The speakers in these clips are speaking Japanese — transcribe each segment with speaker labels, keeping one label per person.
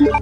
Speaker 1: Yeah.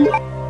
Speaker 1: Yeah.